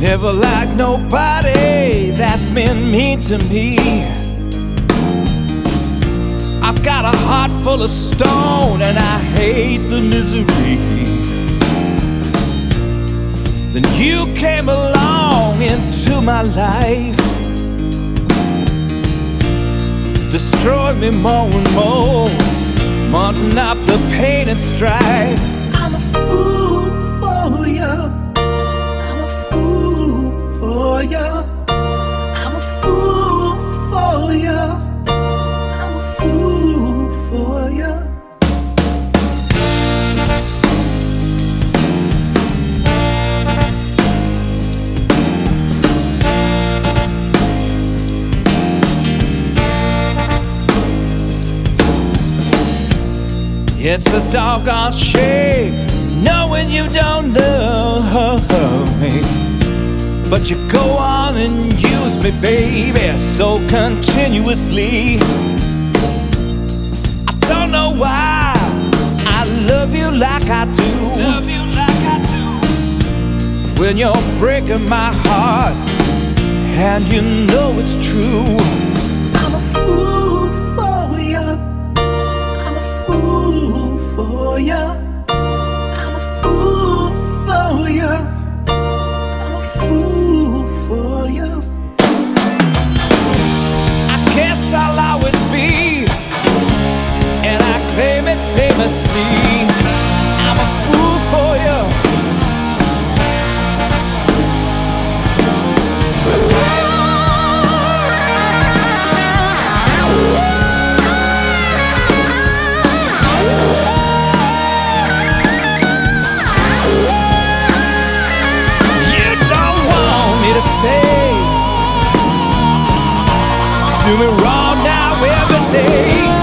Never liked nobody that's been mean to me. I've got a heart full of stone and I hate the misery. Then you came along into my life, destroyed me more and more, mounting up the pain and strife. I'm a fool for you. I'm a fool for you. It's a doggone shame knowing you don't love me. But you go on and use me, baby, so continuously. I don't know why I love you like I do. Love you like I do. When you're breaking my heart, and you know it's true. I'm a fool for you. I'm a fool for you. consuming raw now every day.